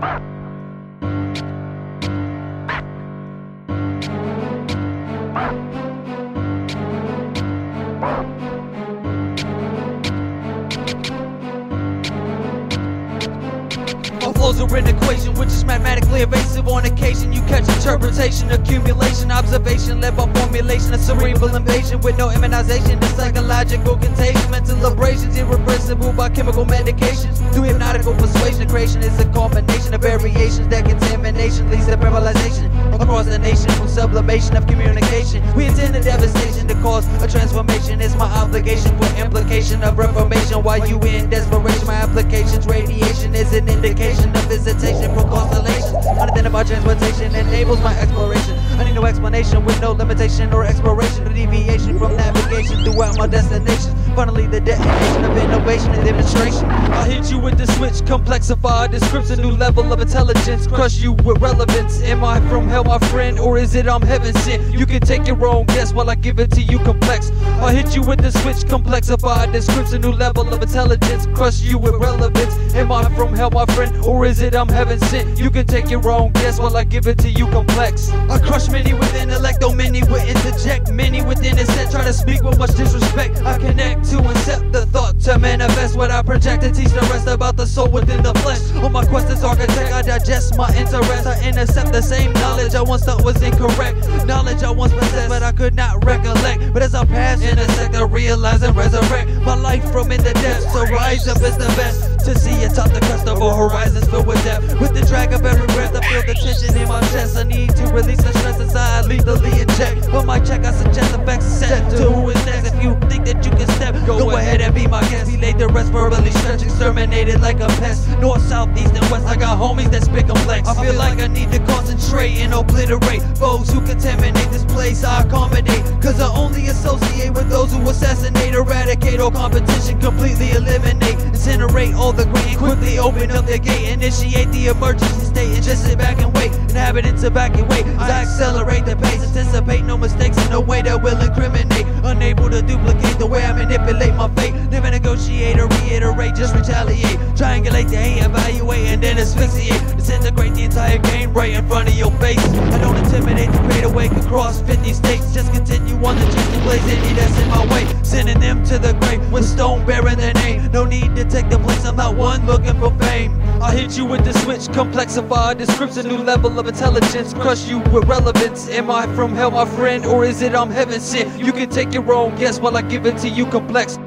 My flows are an equation which is mathematically evasive. On occasion, you catch interpretation, accumulation, observation, led by formulation, a cerebral invasion with no immunization. The psychological contagion, mental abrasions, irreversible by chemical medications. Through hypnotical persuasion, creation is a combination of variations that contamination leads to paralyzation across the nation from sublimation of communication. We intend a devastation cause a transformation. is my obligation for implication of reformation. While you in desperation, my applications, radiation is an indication of visitation from constellations. Unidentified transportation enables my exploration. I need no explanation with no limitation or exploration or deviation from navigation throughout my destinations. Finally, the detonation of innovation and demonstration. I hit you with the switch, complexify description, new level of intelligence, crush you with relevance. Am I from hell, my friend, or is it I'm heaven sent? You can take your own guess while I give it to you complex. I hit you with the switch, complexify description, new level of intelligence, crush you with relevance. Am I from hell, my friend, or is it I'm heaven sent? You can take your own guess while I give it to you complex. I crush many with intellect, though many will interject. Many within a try to speak with much disrespect. I connect to accept the thought to manifest what I project and teach the rest about the soul within the flesh. On my quest as architect, I digest my interest. I intercept the same knowledge I once thought was incorrect. Knowledge I once possessed, but I could not recollect. But as I pass, intersect, I realize and resurrect my life from in the depths. To rise up is the best. To see atop the crest of all horizons filled with depth. With the drag of every breath, I feel the tension in my chest. I need to release the stress as inside, lethally But my check, I suggest effects set to who is next. If you think that you can step, go, ahead and be my guest. Exterminated like a pest. North, south, east, and west. I got homies that spit complex. I feel like I need to concentrate and obliterate foes who contaminate this place. I accommodate, cause I only associate with those who assassinate, eradicate all competition, completely eliminate, incinerate all the green, quickly open up the gate, initiate the emergency state, and just sit back and wait. Inhabitants evacuate as I accelerate the pace, anticipate no mistakes in a way that will incriminate. Unable to duplicate the way I manipulate my fate. Triangulate the hate, evaluate, and then asphyxiate. Disintegrate the entire game right in front of your face. I don't intimidate the great awake across 50 states. Just continue on the chasing blaze, any that's in my way. Sending them to the grave with stone bearing their name. No need to take the place, I'm not one looking for fame. I hit you with the switch, complexify description, new level of intelligence, crush you with relevance. Am I from hell, my friend, or is it I'm heaven sent? You can take your own guess while I give it to you complex.